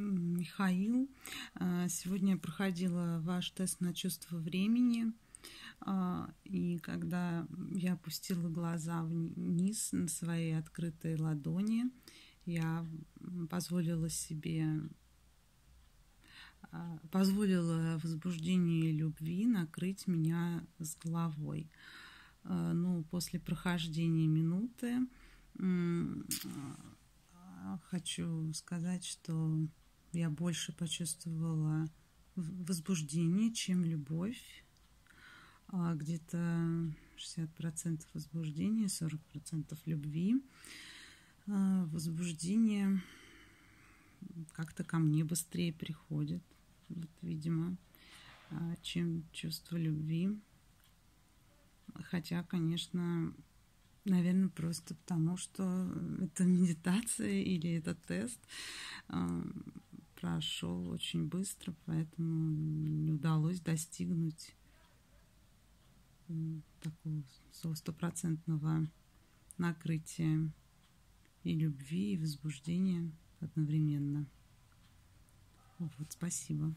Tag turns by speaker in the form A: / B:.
A: Михаил. А, сегодня я проходила ваш тест на чувство времени. А, и когда я опустила глаза вниз на свои открытые ладони, я позволила себе а, позволила возбуждению любви накрыть меня с головой. Ну, после прохождения минуты хочу сказать, что я больше почувствовала возбуждение, чем любовь. А где-то 60% возбуждения, 40% любви. А возбуждение как-то ко мне быстрее приходит, вот, видимо, а, чем чувство любви. Хотя, конечно, Наверное, просто потому, что это медитация или это тест а, прошел очень быстро, поэтому не удалось достигнуть такого стопроцентного накрытия и любви, и возбуждения одновременно. Вот, спасибо.